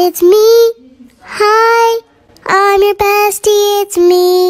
It's me. Hi, I'm your bestie. It's me.